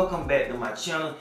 Welcome back to my channel.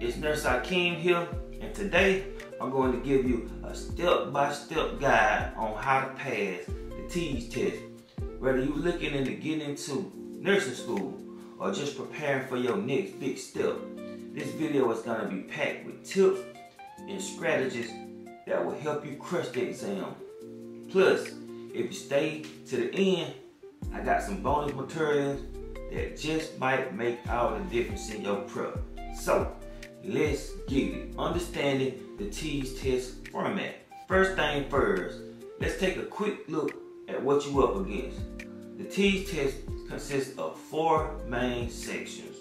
It's Nurse Akeem here, and today I'm going to give you a step-by-step -step guide on how to pass the TEAS test. Whether you're looking into getting into nursing school or just preparing for your next big step, this video is going to be packed with tips and strategies that will help you crush the exam. Plus, if you stay to the end, I got some bonus materials that just might make all the difference in your prep. So, let's get it. Understanding the TEAS test format. First thing first, let's take a quick look at what you up against. The TEAS test consists of four main sections.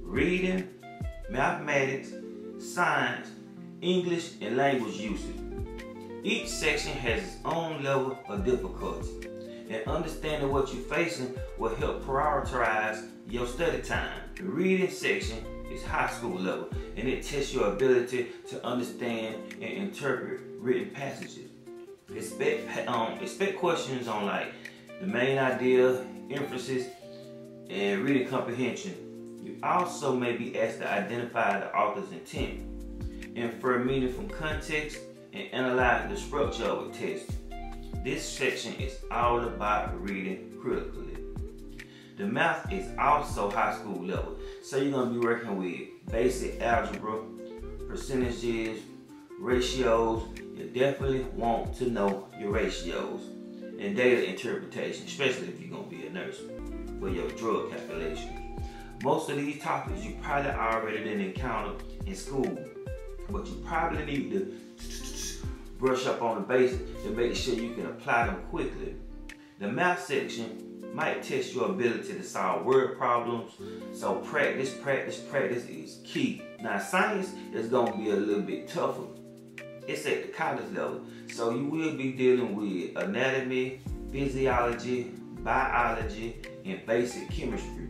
Reading, mathematics, science, English, and language usage. Each section has its own level of difficulty and understanding what you're facing will help prioritize your study time. The reading section is high school level and it tests your ability to understand and interpret written passages. Expect, um, expect questions on like the main idea, emphasis, and reading comprehension. You also may be asked to identify the author's intent, infer meaning from context, and analyze the structure of a text. This section is all about reading critically. The math is also high school level, so you're gonna be working with basic algebra, percentages, ratios. You definitely want to know your ratios and data interpretation, especially if you're gonna be a nurse for your drug calculations. Most of these topics you probably already didn't encounter in school, but you probably need to brush up on the basics to make sure you can apply them quickly. The math section might test your ability to solve word problems, so practice, practice, practice is key. Now science is going to be a little bit tougher. It's at the college level, so you will be dealing with anatomy, physiology, biology, and basic chemistry.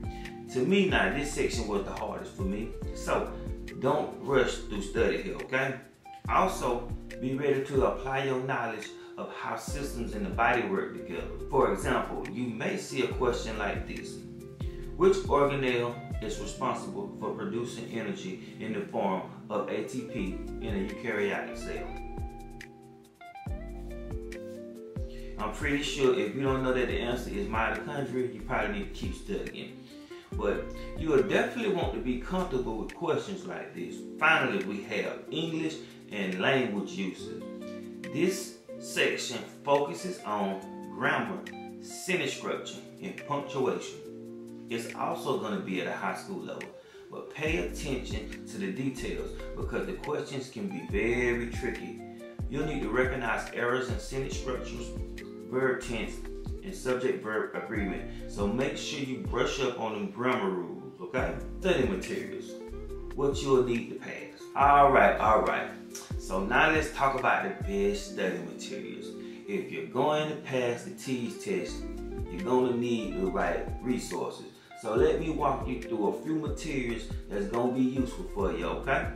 To me now, this section was the hardest for me, so don't rush through study here, okay? Also, be ready to apply your knowledge of how systems in the body work together. For example, you may see a question like this. Which organelle is responsible for producing energy in the form of ATP in a eukaryotic cell? I'm pretty sure if you don't know that the answer is mitochondria, you probably need to keep studying. But you will definitely want to be comfortable with questions like this. Finally, we have English and language usage. This section focuses on grammar, sentence structure, and punctuation. It's also going to be at a high school level, but pay attention to the details because the questions can be very tricky. You'll need to recognize errors in sentence structures, verb tense, and subject-verb agreement. So make sure you brush up on them grammar rules, okay? Study materials, what you'll need to pass. All right, all right. So now let's talk about the best study materials. If you're going to pass the TEAS test, you're going to need the right resources. So let me walk you through a few materials that's going to be useful for you, okay?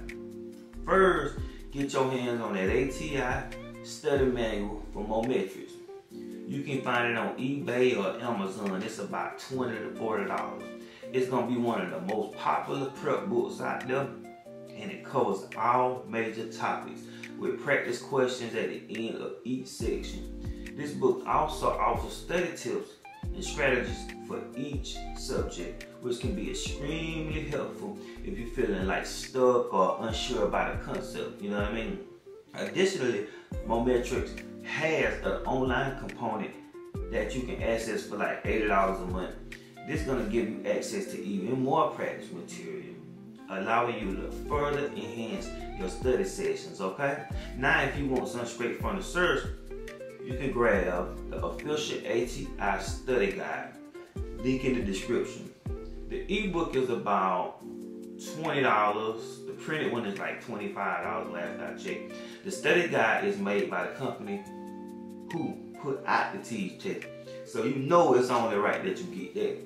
First, get your hands on that ATI study manual for Mometrix. You can find it on eBay or Amazon. It's about 20 to $40. It's going to be one of the most popular prep books out there and it covers all major topics with practice questions at the end of each section. This book also offers study tips and strategies for each subject, which can be extremely helpful if you're feeling like stuck or unsure about a concept, you know what I mean? Additionally, Mometrix has an online component that you can access for like $80 a month. This is gonna give you access to even more practice material allowing you to further enhance your study sessions, okay? Now, if you want some straight from the source, you can grab the official ATI study guide, link in the description. The ebook is about $20. The printed one is like $25 last I checked. The study guide is made by the company who put out the TEAS test. So you know it's only right that you get that.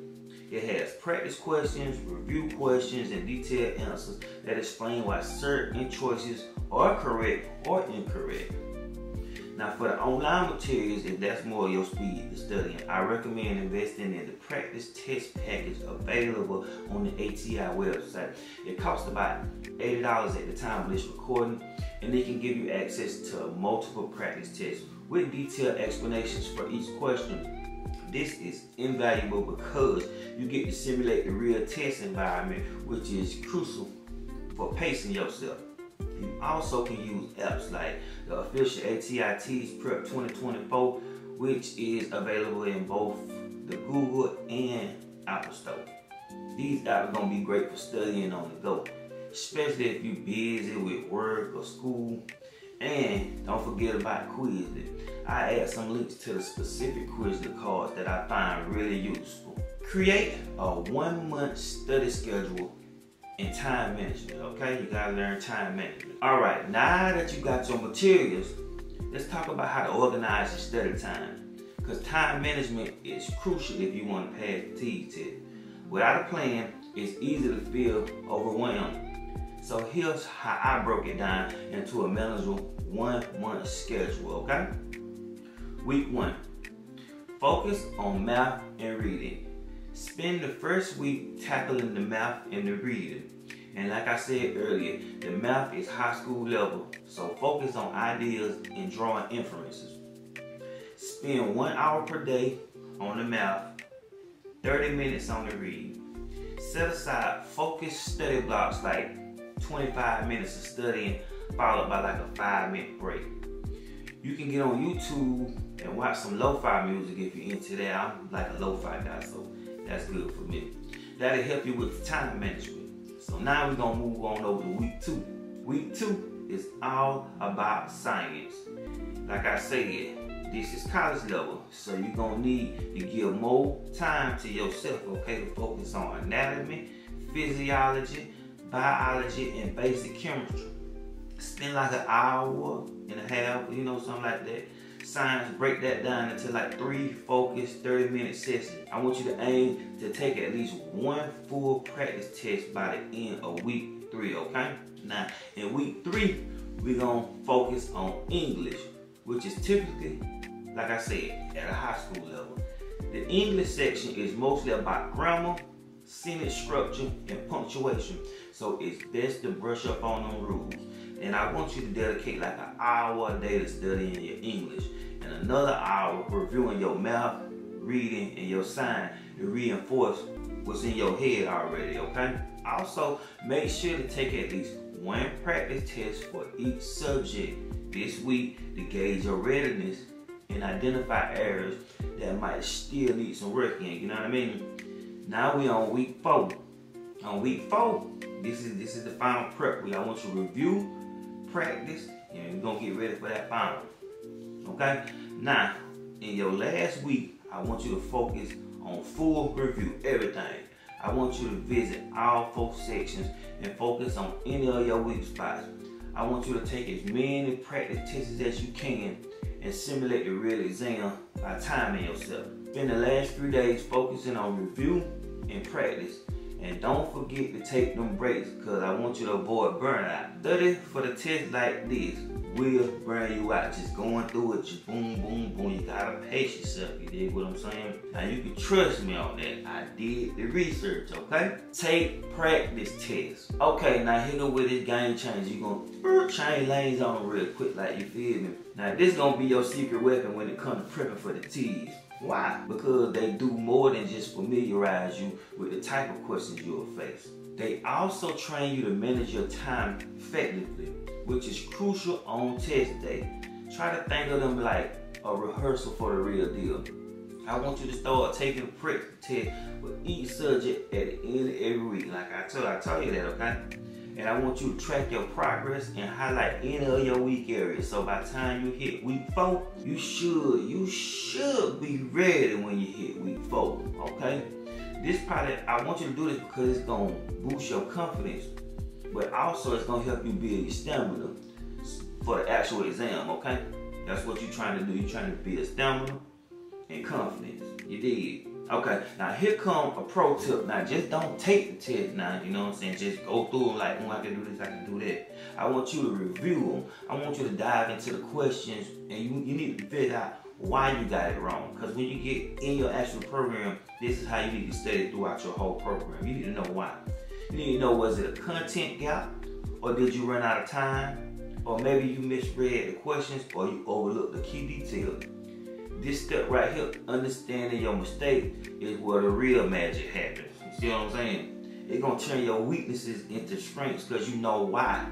It has practice questions, review questions, and detailed answers that explain why certain choices are correct or incorrect. Now for the online materials, if that's more your speed to studying, I recommend investing in the practice test package available on the ATI website. It costs about $80 at the time of this recording, and it can give you access to multiple practice tests with detailed explanations for each question. This is invaluable because you get to simulate the real test environment, which is crucial for pacing yourself. You also can use apps like the official ATI TEAS Prep 2024, which is available in both the Google and Apple Store. These apps are gonna be great for studying on the go, especially if you're busy with work or school. And don't forget about Quizlet. I add some links to the specific Quizlet cards that I find really useful. Create a one month study schedule and time management, okay? You gotta learn time management. All right, now that you got your materials, let's talk about how to organize your study time. Because time management is crucial if you want to pass the test. Without a plan, it's easy to feel overwhelmed. So here's how I broke it down into a manageable one month schedule, okay? Week one, focus on math and reading. Spend the first week tackling the math and the reading. And like I said earlier, the math is high school level, so focus on ideas and drawing inferences. Spend one hour per day on the math, 30 minutes on the read. Set aside focused study blocks like 25 minutes of studying followed by like a five minute break. You can get on YouTube and watch some lo-fi music if you're into that. I'm like a lo-fi guy, so that's good for me. That'll help you with time management. So now we're gonna move on over to week two. Week two is all about science. Like I said, this is college level, so you're gonna need to give more time to yourself, okay, to focus on anatomy, physiology, biology, and basic chemistry. Spend like an hour and a half, you know, something like that science, break that down into like three focused 30 minute sessions. I want you to aim to take at least one full practice test by the end of week three, okay? Now, in week three, we're gonna focus on English, which is typically, like I said, at a high school level. The English section is mostly about grammar, sentence structure, and punctuation. So it's best to brush up on them rules. And I want you to dedicate like an hour a day to studying your English and another hour reviewing your math, reading, and your sign to reinforce what's in your head already, okay? Also, make sure to take at least one practice test for each subject this week to gauge your readiness and identify areas that might still need some work in, you know what I mean? Now we on week four. On week four, this is this is the final prep week. I want you to review, practice, and we're gonna get ready for that final. Okay? Now, in your last week, I want you to focus on full review, everything. I want you to visit all four sections and focus on any of your weak spots. I want you to take as many practice tests as you can and simulate the real exam by timing yourself. Spend the last three days focusing on review and practice. And don't forget to take them breaks because I want you to avoid burnout. Study for the test like this will burn you out. Just going through it, just boom, boom, boom. You gotta pace yourself. You dig what I'm saying? Now you can trust me on that. I did the research, okay? Take practice tests. Okay, now here go with this game change. You gonna change lanes on real quick, like you feel me? Now this gonna be your secret weapon when it comes to prepping for the TEAS. Why? Because they do more than just familiarize you with the type of questions you'll face. They also train you to manage your time effectively which is crucial on test day. Try to think of them like a rehearsal for the real deal. I want you to start taking prick test with each subject at the end of every week. Like I told, I told you that, okay? And I want you to track your progress and highlight any of your weak areas. So by the time you hit week four, you should, you should be ready when you hit week four, okay? This probably, I want you to do this because it's gonna boost your confidence but also it's gonna help you build your stamina for the actual exam, okay? That's what you're trying to do. You're trying to build stamina and confidence. You did. Okay, now here come a pro tip. Now just don't take the test now, you know what I'm saying? Just go through them like, oh, I can do this, I can do that. I want you to review them. I want you to dive into the questions and you, you need to figure out why you got it wrong. Because when you get in your actual program, this is how you need to study throughout your whole program. You need to know why. You need to know was it a content gap or did you run out of time? Or maybe you misread the questions or you overlooked the key details this step right here, understanding your mistake, is where the real magic happens. You see what I'm saying? It's gonna turn your weaknesses into strengths because you know why.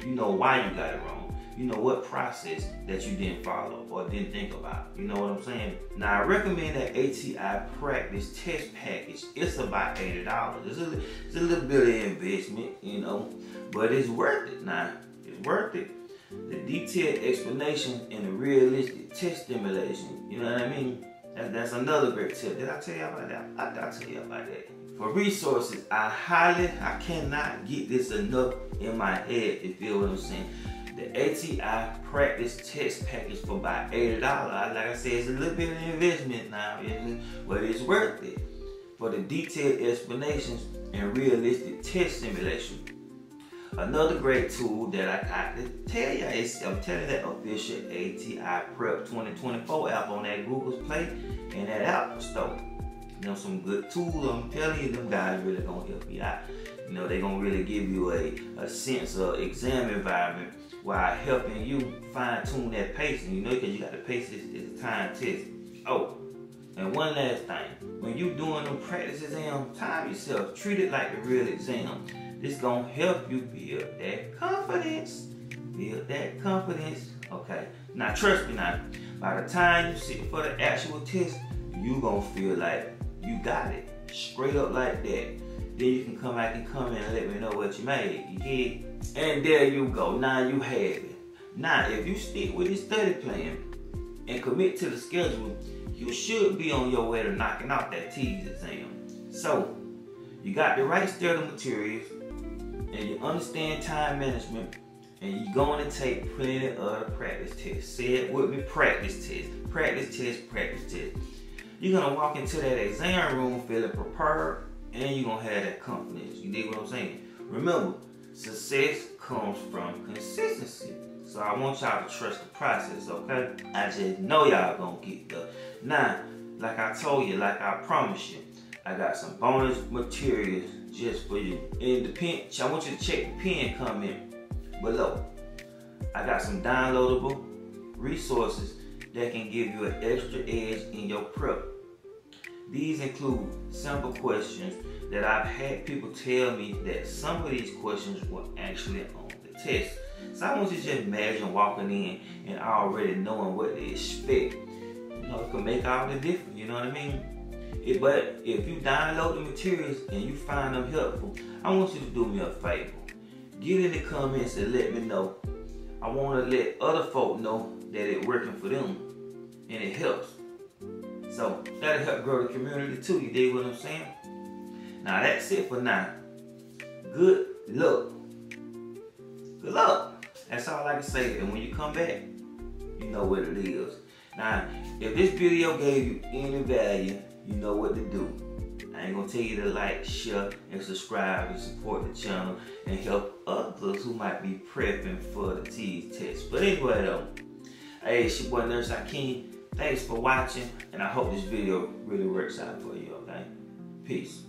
You know why you got it wrong. You know what process that you didn't follow or didn't think about. You know what I'm saying? Now I recommend that ATI practice test package. It's about $80. It's a, it's a little bit of investment, you know, but it's worth it now. It's worth it the detailed explanation and the realistic test stimulation. You know what I mean? That, that's another great tip. Did I tell you about that? I, I tell you about that. For resources, I highly, I cannot get this enough in my head, if you feel what I'm saying. The ATI practice test package for about $80. Like I said, it's a little bit of investment now, but it's worth it. For the detailed explanations and realistic test simulation. Another great tool that I got to tell you is I'm telling that official ATI Prep 2024 app on that Google Play and that Apple Store. You know, some good tools. I'm telling you, them guys really gonna help you out. You know, they gonna really give you a, a sense of exam environment while helping you fine tune that pacing. You know, because you got to pace this, this time test. Oh, and one last thing, when you doing them practice exam, time yourself. Treat it like the real exam. This gonna help you build that confidence. Build that confidence. Okay. Now trust me now. By the time you sit for the actual test, you gonna feel like you got it. Straight up like that. Then you can come back and come in and let me know what you made. You get? And there you go. Now you have it. Now if you stick with your study plan and commit to the schedule, you should be on your way to knocking out that TEAS exam. So, you got the right study materials, and you understand time management and you're going to take plenty of the practice tests. Say it with me, practice test, practice test, practice test. You're gonna walk into that exam room feeling prepared and you're gonna have that confidence. You dig what I'm saying? Remember, success comes from consistency. So I want y'all to trust the process, okay? I just know y'all gonna get there. Now, like I told you, like I promised you, I got some bonus materials just for you. In the pin, I want you to check the pin comment below. I got some downloadable resources that can give you an extra edge in your prep. These include simple questions that I've had people tell me that some of these questions were actually on the test. So I want you to just imagine walking in and already knowing what to expect. You know, it can make all the difference, you know what I mean? It, but if you download the materials and you find them helpful, I want you to do me a favor. Get in the comments and let me know. I want to let other folk know that it's working for them and it helps. So that'll help grow the community too. You dig what I'm saying? Now that's it for now. Good luck. Good luck. That's all I can say. And when you come back, you know what it is. Now, if this video gave you any value, you know what to do. I ain't gonna tell you to like, share, and subscribe and support the channel and help others who might be prepping for the TEAS test. But anyway though, hey, it's your boy Nurse Akeem. Thanks for watching, and I hope this video really works out for you, okay? Peace.